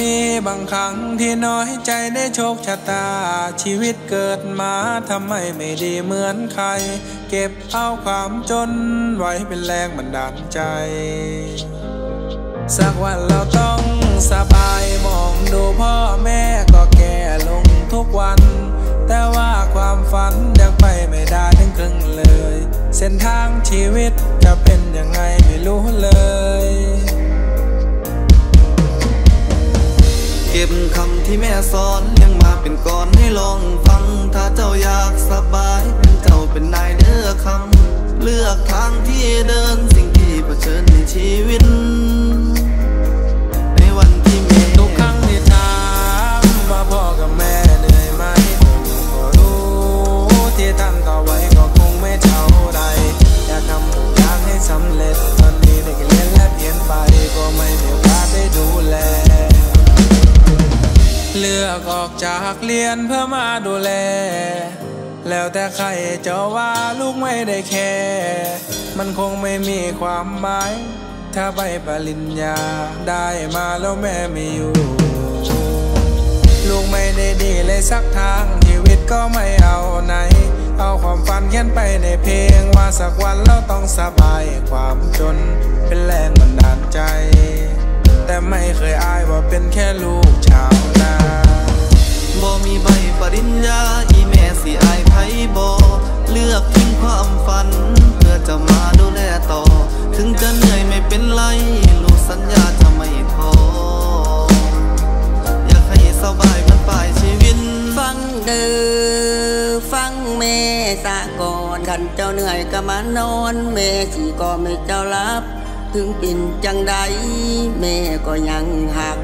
มีบางครั้งที่น้อยใจได้โชคชะตา ชีวิตเกิดมาทำไมไม่ดีเหมือนใคร เก็บเอาความจนไว้เป็นแรงบันดาลใจ สักวันเราต้องสบายมองดูพ่อแม่ก็แก่ลงทุกวัน แต่ว่าความฝันยังไปไม่ได้ถึงครึ่งเลย เส้นทางชีวิตจะเป็นยังไงไม่รู้เลย เก็บคำที่แม่สอนยังมาเป็นก่อนให้ลองฟัง ถ้าเจ้าอยากสบายเป็นเจ้าเป็นนายเด้อคำเลือกทางที่เดิน จากเรียนเพื่อมาดูแล แล้วแต่ใครจะว่าลูกไม่ได้แคร์มันคงไม่มีความหมาย ถ้าใบปริญญาได้มาแล้วแม่ไม่อยู่ ลูกไม่ได้ดีเลยสักทาง ชีวิตก็ไม่เอาไหน เอาความฝันเขียนไปในเพลงว่าสักวันเราต้องสบายความจน เป็นแรงบันดาลใจ แต่ไม่เคยอายว่าเป็นแค่ลูกชาวนาบ่มีใบป ริญญาอีแม่สิอายไผบ่เลือกทิ้งความฝัน เพื่อจะมาดูแลต่อ ถึงจะเหนื่อยไม่เป็นไร ลูกสัญญาจะไม่ท้ออยากให้สบายมันปลายชีวิต ฟังเด้อฟังแม่สะก่อนขันเจ้าเหนื่อยก็มานอนแม่สิก็ไม่เจ้ารับ ถึงเป็นจังใดแม่ก็ยังหัก